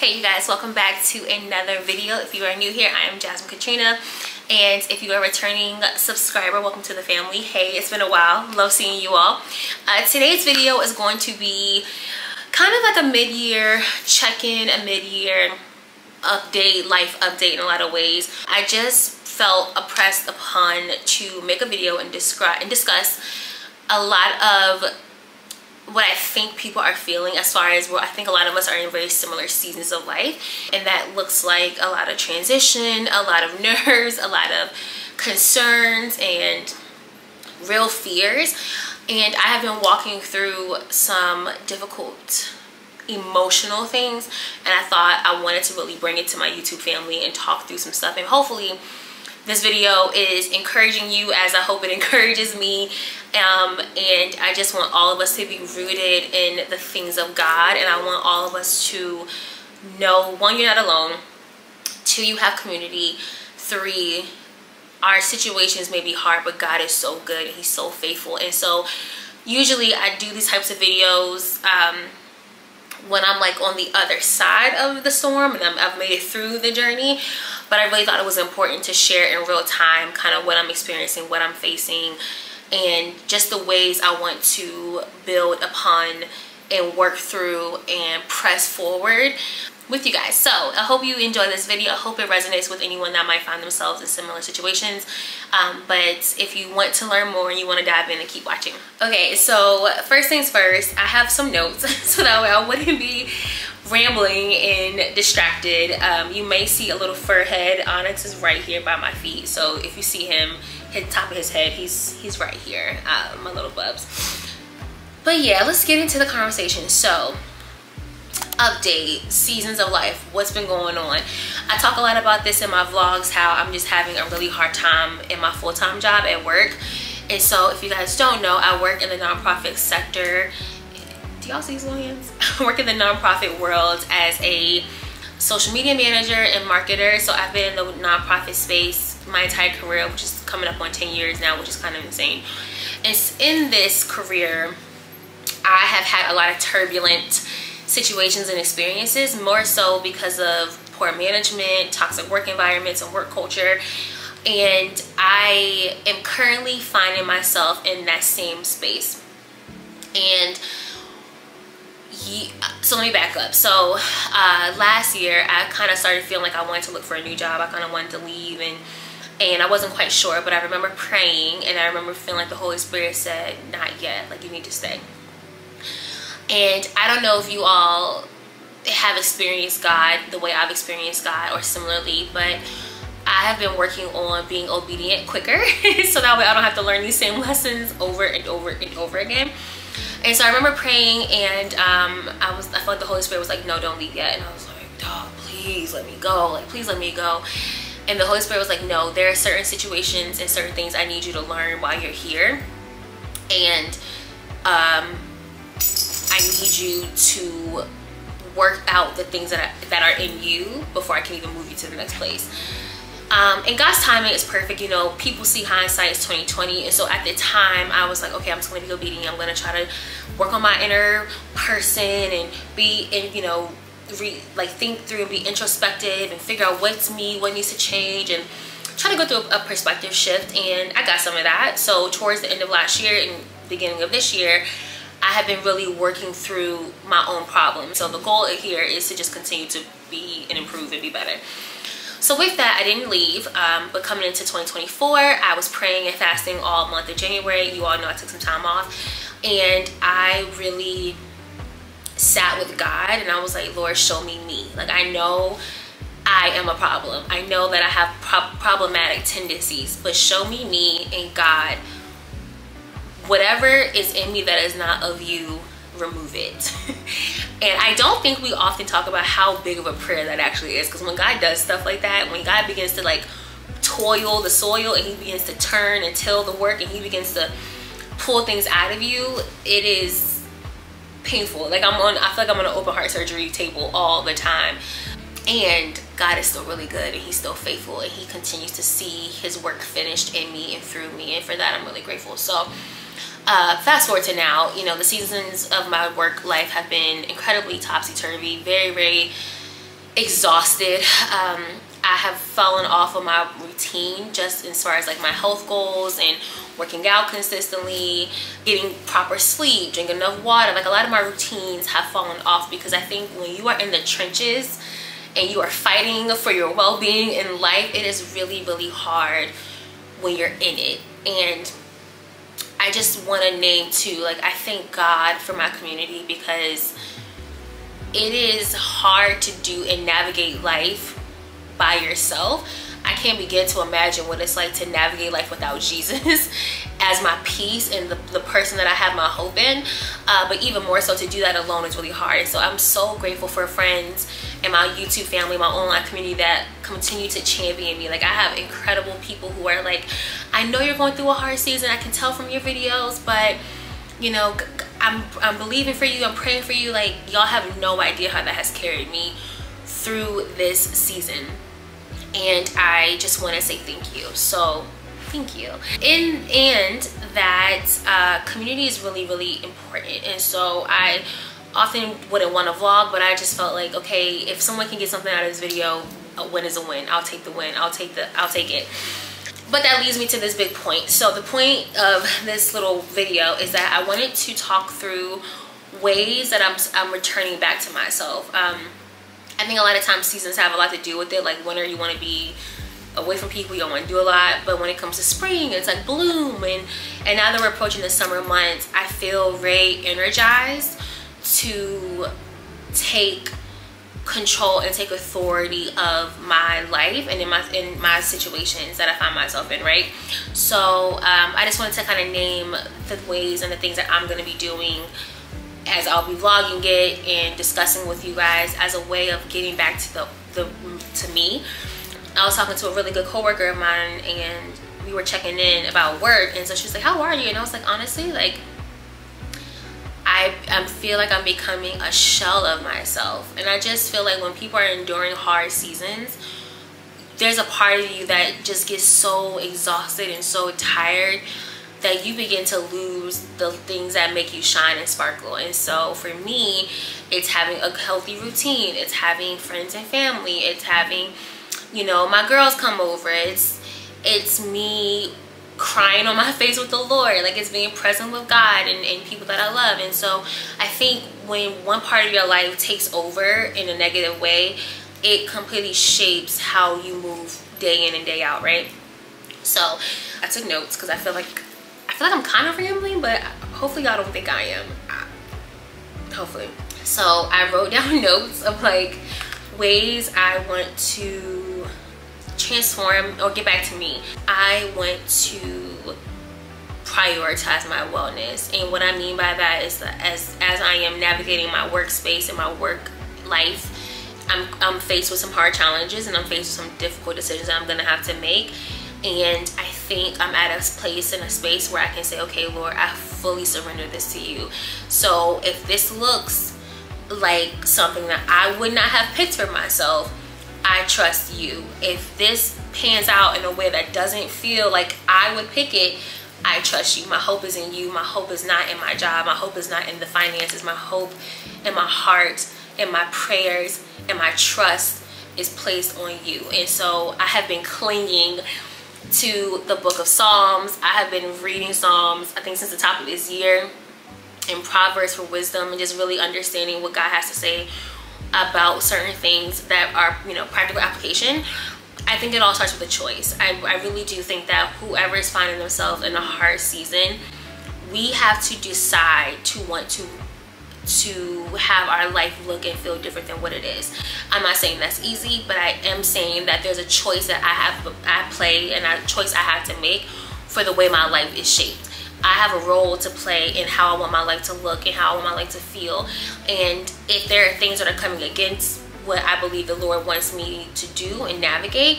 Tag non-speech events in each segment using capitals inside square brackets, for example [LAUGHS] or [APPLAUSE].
Hey you guys, welcome back to another video. If you are new here, I am Jasmine Katrina. And if you are a returning subscriber, welcome to the family. Hey, it's been a while. Love seeing you all. Uh, today's video is going to be kind of like a mid-year check-in, a mid-year update, life update in a lot of ways. I just felt oppressed upon to make a video and describe and discuss a lot of what I think people are feeling as far as where I think a lot of us are in very similar seasons of life and that looks like a lot of transition, a lot of [LAUGHS] nerves, a lot of concerns and real fears. And I have been walking through some difficult emotional things and I thought I wanted to really bring it to my YouTube family and talk through some stuff and hopefully this video is encouraging you as I hope it [LAUGHS] encourages me. Um, and I just want all of us to be rooted in the things of God and I want all of us to know one you're not alone. Two you have community. Three our situations may be hard but God is so good and he's so faithful. And so usually I do these types of videos um, when I'm like on the other side of the storm and i have made it through the journey but I really thought it was important to share in real time kind of what I'm experiencing, what I'm facing, and just the ways I want to build upon and work through and press forward with you guys. So I hope you enjoy this video. I hope it resonates with anyone that might find themselves in similar situations. Um, but if you want to learn more and you want to dive in and keep watching. Okay, so first things first, I have some notes [LAUGHS] so that way I wouldn't be rambling and distracted. Um, you may see a little fur head. Onyx is right here by my feet. So if you see him hit the top of his head, he's he's right here, uh, my little bubs. But yeah, let's get into the conversation. So update, seasons of life, what's been going on. I talk a lot about this in my vlogs, how I'm just having a really hard time in my full-time job at work. And so if you guys don't know, I work in the nonprofit sector do y'all see hands? [LAUGHS] I work in the nonprofit world as a social media manager and marketer. So I've been in the nonprofit space my entire career, which is coming up on 10 years now, which is kind of insane. And in this career, I have had a lot of turbulent situations and experiences, more so because of poor management, toxic work environments, and work culture. And I am currently finding myself in that same space. And so let me back up. So uh, last year i kind of started feeling like i wanted to look for a new job. I kind of wanted to leave and and i wasn't quite sure but i remember praying and i remember feeling like the holy spirit said not yet. Like you need to stay. And i don't know if you all have experienced god the way i've experienced god or similarly but I have been working on being obedient quicker. [LAUGHS] So that way I don't have to learn these same [LAUGHS] lessons over and over and over again and so I remember praying and um, I was I felt like the Holy Spirit was like, no, don't leave yet. And I was like, dog, please let me go. Like, please let me go. And the Holy Spirit was like, no, there are certain situations and certain things I need you to learn while you're here. And um, I need you to work out the things that, I, that are in you before I can even move you to the next place. Um, and God's timing is perfect. You know, people see hindsight is 2020. And so at the time, I was like, okay, I'm just going to be obedient. I'm going to try to work on my inner person and be, and you know, re, like think through and be introspective and figure out what's me, what needs to change, and try to go through a, a perspective shift. And I got some of that. So towards the end of last year and beginning of this year, I have been really working through my own problems. So the goal here is to just continue to be and improve and be better. So with that, I didn't leave, um, but coming into 2024, I was praying and fasting all month of January. You all know I took some time off and I really sat with God and I was like, Lord, show me me. Like I know I am a problem. I know that I have pro problematic tendencies, but show me me and God. Whatever is in me that is not of you, remove it. [LAUGHS] and I don't think we often talk about how big of a prayer that actually is because when God does stuff like that, when God begins to like toil the soil and he begins to turn and till the work and he begins to pull things out of you, it is painful. Like I'm on, I feel like I'm on an open heart surgery table all the time. And God is still really good and he's still faithful and he continues to see his work finished in me and through me. And for that, I'm really grateful. So uh, fast forward to now, you know, the seasons of my work life have been incredibly topsy-turvy, very, very exhausted. Um, I have fallen off of my routine just as far as like my health goals and working out consistently, getting proper sleep, drinking enough water. Like a lot of my routines have fallen off because I think when you are in the trenches and you are fighting for your well-being in life, it is really, really hard when you're in it. And I just want to name too, like I thank God for my community because it is hard to do and navigate life by yourself I can't begin to imagine what it's like to navigate life without [LAUGHS] Jesus as my peace and the, the person that I have my hope in. Uh, but even more so to do that alone is really hard. So I'm so grateful for friends and my YouTube family, my online community that continue to champion me. Like I have incredible people who are like, I know you're going through a hard season. I can tell from your videos, but you know, I'm, I'm believing for you. I'm praying for you. Like y'all have no idea how that has carried me through this season and I just want to say thank you. So thank you. And, and that uh, community is really, really important. And so I often wouldn't want to vlog, but I just felt like, okay, if someone can get something out of this video, a win is a win. I'll take the win. I'll take the, I'll take it. But that leads me to this big point. So the point of this little video is that I wanted to talk through ways that I'm, I'm returning back to myself. Um, I think a lot of times seasons have a lot to do with it. Like winter, you want to be away from people, you don't want to do a lot. But when it comes to spring, it's like bloom. And, and now that we're approaching the summer months, I feel very energized to take control and take authority of my life and in my in my situations that I find myself in right so um, I just wanted to kind of name the ways and the things that I'm going to be doing as I'll be vlogging it and discussing with you guys as a way of getting back to the, the to me. I was talking to a really good coworker of mine and we were checking in about work and so she's like, how are you? And I was like, honestly, like I, I feel like I'm becoming a shell of myself. And I just feel like when people are enduring hard seasons, there's a part of you that just gets so exhausted and so tired that you begin to lose the things that make you shine and sparkle. And so for me, it's having a healthy routine. It's having friends and family. It's having, you know, my girls come over. It's it's me crying on my face with the Lord. Like it's being present with God and, and people that I love. And so I think when one part of your life takes over in a negative way, it completely shapes how you move day in and day out, right? So I took notes because I feel like I feel like I'm kind of rambling, but hopefully y'all don't think I am. Hopefully. So I wrote [LAUGHS] down notes of like ways I want to transform or get back to me. I want to prioritize my wellness. And what I mean by that is that as, as I am navigating my workspace and my work life, I'm, I'm faced with some hard challenges and I'm faced with some difficult decisions I'm gonna have to make and I think I'm at a place in a space where I can say okay Lord I fully surrender this to you so if this looks like something that I would not have picked for myself I trust you. If this pans out in a way that doesn't feel like I would pick it I trust you. My hope is in you. My hope is not in my job. My hope is not in the finances. My hope in my heart and my prayers and my trust is placed on you. And so I have been clinging to the book of Psalms. I have been reading Psalms, I think since the top of this year, and Proverbs for wisdom and just really understanding what God has to say about certain things that are, you know, practical application. I think it all starts with a choice. I, I really do think that whoever is finding themselves in a hard season, we have to decide to want to to have our life look and feel different than what it is. I'm not saying that's easy, but I am saying that there's a choice that I have, I play and a choice I have to make for the way my life is shaped. I have a role to play in how I want my life to look and how I want my life to feel. And if there are things that are coming against what I believe the Lord wants me to do and navigate,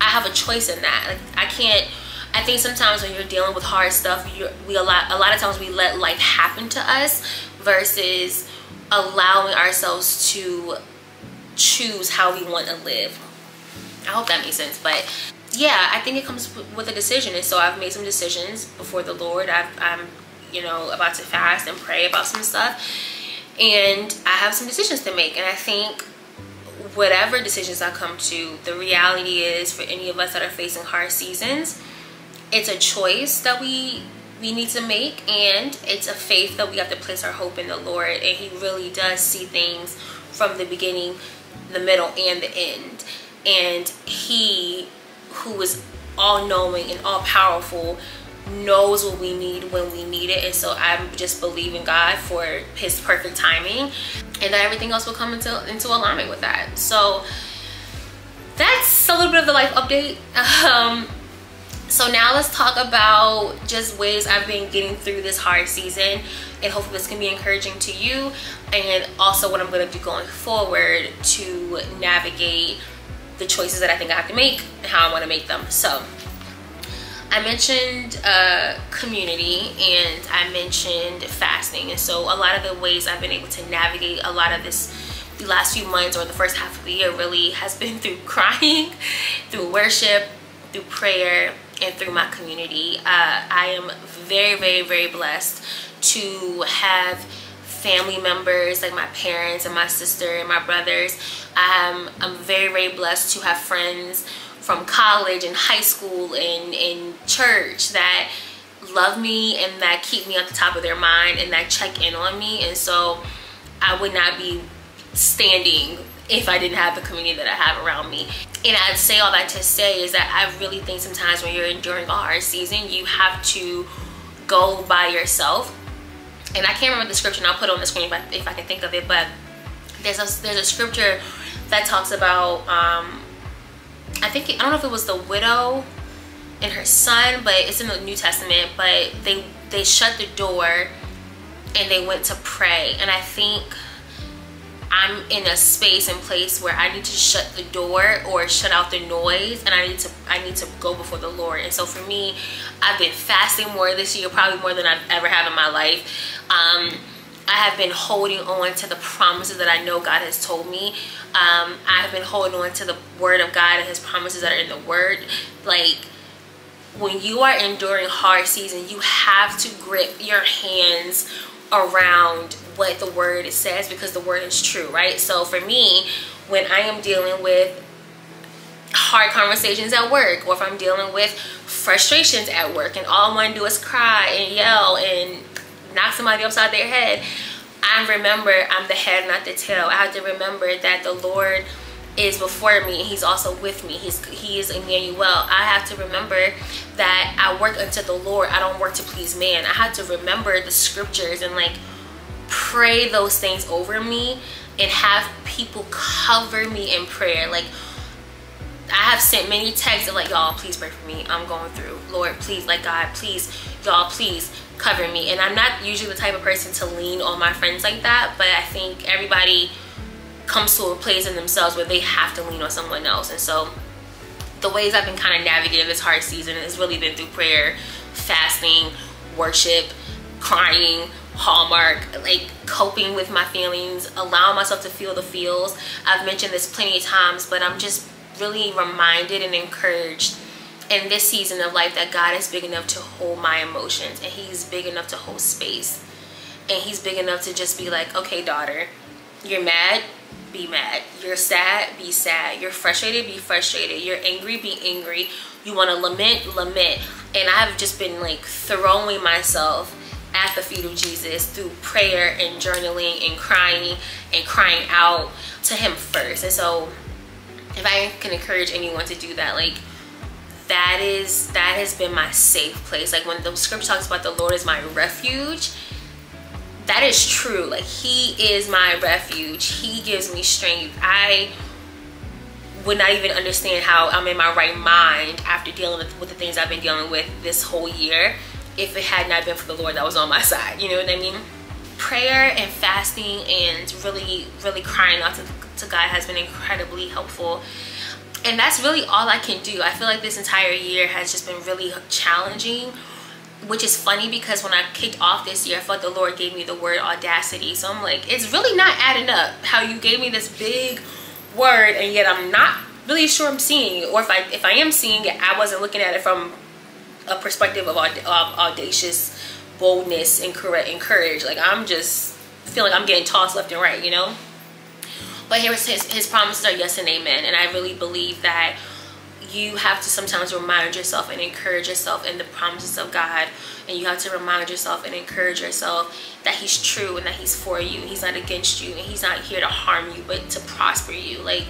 I have a choice in that. Like, I can't, I think sometimes when you're dealing with hard stuff, we a lot, a lot of times we let life happen to us versus allowing ourselves to choose how we want to live. I hope that makes sense. But yeah, I think it comes with a decision. And so I've made some decisions before the Lord. i am you know, about to fast and pray about some stuff. And I have some decisions to make. And I think whatever decisions I come to, the reality is for any of us that are facing hard seasons, it's a choice that we we need to make and it's a faith that we have to place our hope in the Lord and he really does see things from the beginning, the middle and the end. And he who is all knowing and all powerful knows what we need when we need it. And so i'm just believing god for his perfect timing and that everything else will come into into alignment with that. So that's a little bit of the life update. Um so now let's talk about just ways i've been getting through this hard season and hopefully this can be encouraging to you. And also what i'm going to do going forward to navigate the choices that i think i have to make and how i want to make them so I mentioned uh, community and I mentioned fasting. And so a lot of the ways I've been able to navigate a lot of this the last few months or the first half of the year really has been [LAUGHS] through crying, through worship, through prayer, and through my community. Uh, I am very, very, very blessed to have family members like my parents and my sister and my brothers. Um, I'm very, very blessed to have friends from college and high school and in church that love me and that keep me at the top of their mind and that check in on me and so I would not be standing if I didn't have the community that I have around me. And I'd say all that to say is that I really think sometimes when you're enduring a hard season, you have to go by yourself. And I can't remember the scripture, and I'll put it on the screen if I, if I can think of it, but there's a, there's a scripture that talks about um, I think I don't know if it was the widow and her son, but it's in the New Testament. But they they shut the door and they went to pray. And I think I'm in a space and place where I need to shut the door or shut out the noise and I need to I need to go before the Lord. And so for me, I've been fasting more this year, probably more than I've ever had in my life. Um, I have been holding on to the promises that I know God has told me. Um, I have been holding on to the word of God and his promises that are in the word. Like when you are enduring hard season, you have to grip your hands around what the word says because the word is true, right? So for me, when I am dealing with hard conversations at work or if I'm dealing with frustrations at work and all I want to do is cry and yell and knock somebody upside their head, I remember I'm the head, not the tail. I have to remember that the Lord is before me and he's also with me he's he is Emmanuel I have to remember that I work unto the Lord I don't work to please man I have to remember the scriptures and like pray those things over me and have people cover me in prayer. Like I have sent many texts of like y'all please pray for me. I'm going through. Lord please like God please y'all please cover me. And i'm not usually the type of person to lean on my friends like that but i think everybody comes to a place in themselves where they have to lean on someone else. And so the ways i've been kind of navigating this hard season has really been through prayer fasting worship crying hallmark like coping with my feelings allowing myself to feel the feels i've mentioned this plenty of times but i'm just really reminded and encouraged in this season of life that God is big enough to hold my emotions and he's big enough to hold space. And he's big enough to just be like, okay, daughter, you're mad, be mad. You're sad, be sad. You're frustrated, be frustrated. You're angry, be angry. You want to lament, lament. And I've just been like throwing myself at the feet of Jesus through prayer and journaling and crying and crying out to him first. And so if I can encourage anyone to do that, like that is that has been my safe place. Like when the scripture talks about the lord is my refuge that is true. Like he is my refuge. He gives me strength. I would not even understand how i'm in my right mind after dealing with, with the things i've been dealing with this whole year if it had not been for the lord that was on my side you know what i mean prayer and fasting and really really crying out to, to god has been incredibly helpful and that's really all I can do. I feel like this entire year has just been really challenging which is funny because when I kicked off this year, I felt the Lord gave me the word audacity. So I'm like, it's really not adding up how you gave me this big word and yet I'm not really sure I'm seeing. Or if I, if I am seeing it, I wasn't looking at it from a perspective of, aud of audacious boldness and courage. Like I'm just feeling like I'm getting tossed left and right, you know? but his, his, his promises are yes and amen and i really believe that you have to sometimes remind yourself and encourage yourself in the promises of God. And you have to remind yourself and encourage yourself that He's true and that He's for you. He's not against you and He's not here to harm you, but to prosper you. Like,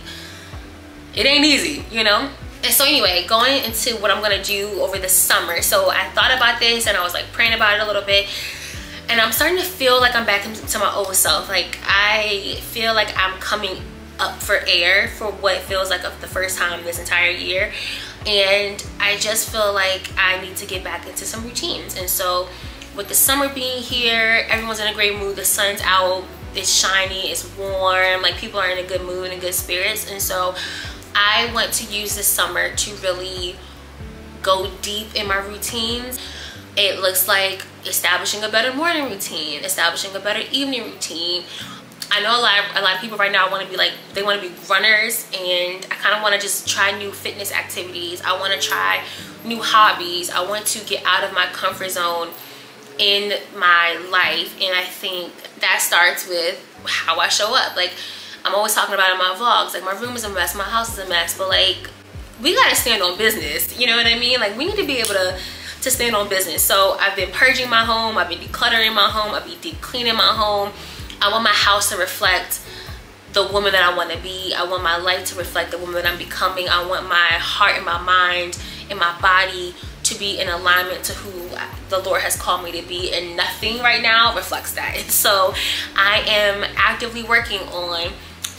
it ain't easy, you know? And so anyway, going into what I'm gonna do over the summer. So I thought about this and I was like praying about it a little bit. And I'm starting to feel like I'm back to my old self. Like I feel like I'm coming up for air for what feels like the first time this entire year and I just feel like I need to get back into some routines and so with the summer being here everyone's in a great mood the sun's out it's shiny it's warm like people are in a good mood and good spirits and so I want to use this summer to really go deep in my routines. It looks like establishing a better morning routine establishing a better evening routine. I know a lot of, a lot of people right now want to be like they want to be runners and I kind of want to just try new fitness activities. I want to try new hobbies. I want to get out of my comfort zone in my life and I think that starts with how I show up. Like I'm always talking about in my vlogs like my room is a mess my house is a mess but like we gotta stand on business you know what I mean like we need to be able to to stand on business so I've been purging my home I've been decluttering my home I've been deep cleaning my home I want my house to reflect the woman that I want to be. I want my life to reflect the woman that I'm becoming. I want my heart and my mind and my body to be in alignment to who the Lord has called me to be and nothing right now reflects that. [LAUGHS] So I am actively working on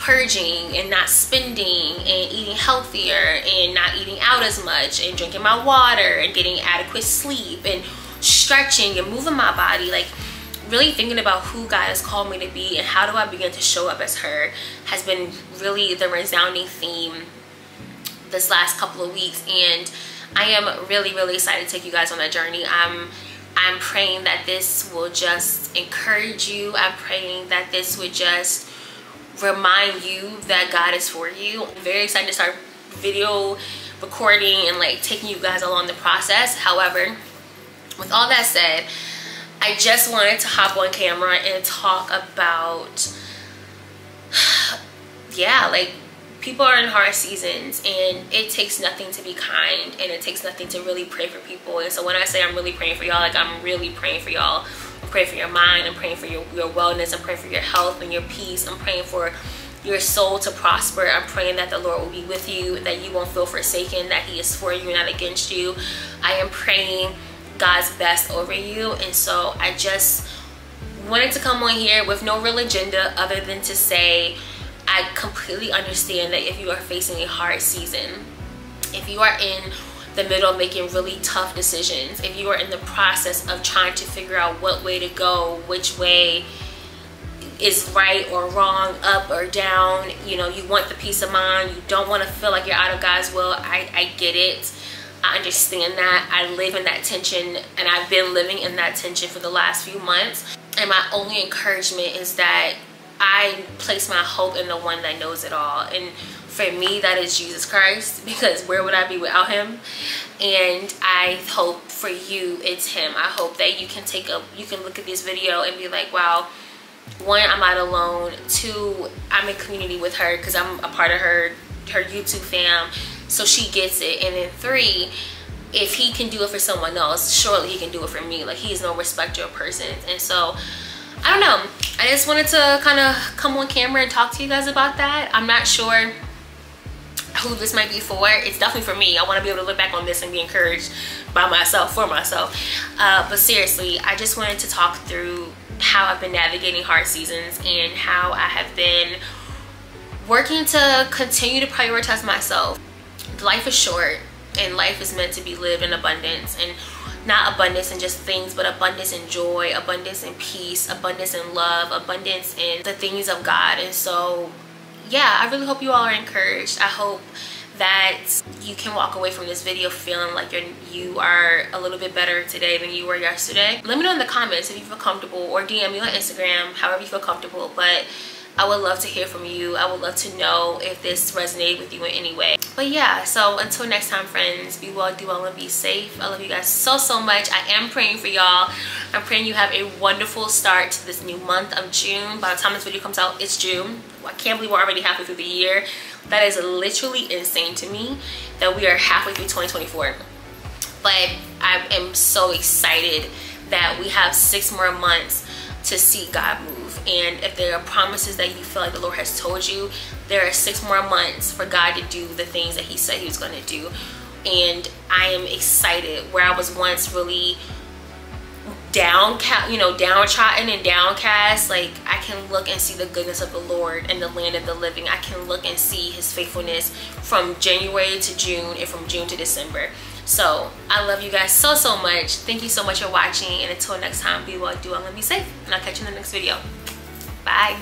purging and not spending and eating healthier and not eating out as much and drinking my water and getting adequate sleep and stretching and moving my body like really thinking about who God has called me to be and how do I begin to show up as her has been really the resounding theme this last couple of weeks. And I am really really excited to take you guys on that journey. I'm I'm praying that this will just encourage you. I'm praying that this would just remind you that God is for you I'm very excited to start video recording and like taking you guys along the process however with all that said I just wanted to hop on camera and talk about, [SIGHS] yeah, like people are in hard seasons and it takes nothing to be kind and it takes nothing to really pray for people. And so when I say I'm really praying for y'all, like I'm really praying for y'all. Praying for your mind. I'm praying for your, your wellness. I'm praying for your health and your peace. I'm praying for your soul to prosper. I'm praying that the Lord will be with you, that you won't feel forsaken, that he is for you, not against you. I am praying God's best over you. And so I just wanted to come on here with no real agenda other than to say I completely understand that if you are facing a hard season, if you are in the middle of making really tough decisions, if you are in the process of trying to figure out what way to go, which way is right or wrong, up or down, you know, you want the peace of mind, you don't want to feel like you're out of God's will, I, I get it. I understand that. I live in that tension and I've been living in that tension for the last few months. And my only encouragement is that I place my hope in the one that knows it all. And for me, that is Jesus Christ because where would I be without him? And I hope for you, it's him. I hope that you can take a, you can look at this video and be like, wow, one, I'm not alone. Two, I'm in community with her because I'm a part of her, her YouTube fam so she gets it and then three if he can do it for someone else surely he can do it for me like he's no respecter of persons and so i don't know i just wanted to kind of come on camera and talk to you guys about that i'm not sure who this might be for it's definitely for me. I want to be able to look back on this and be encouraged by myself for myself. Uh, but seriously i just wanted to talk through how i've been navigating hard seasons and how i have been working to continue to prioritize myself. Life is short and life is meant to be lived in abundance and not abundance in just things but abundance in joy abundance in peace abundance in love abundance in the things of god. And so yeah i really hope you all are encouraged i hope that you can walk away from this video feeling like you're you are a little bit better today than you were yesterday let me know in the comments if you feel comfortable or dm me on instagram however you feel comfortable but I would love to hear from you. I would love to know if this resonated with you in any way. But yeah, so until next time, friends, be well, do well, and be safe. I love you guys so, so much. I am praying for y'all. I'm praying you have a wonderful start to this new month of June. By the time this video comes out, it's June. I can't believe we're already halfway through the year. That is literally insane to me that we are halfway through 2024. But I am so excited that we have six more months to see God move. And if there are promises that you feel like the Lord has told you, there are six more months for God to do the things that He said He was going to do. And I am excited where I was once really down you know downtrodden and downcast like i can look and see the goodness of the lord in the land of the living. I can look and see his faithfulness from january to june and from june to december. So i love you guys so so much. Thank you so much for watching and until next time be well do well and be safe. And i'll catch you in the next video. Bye